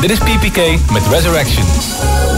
Dit is PPK met Resurrection.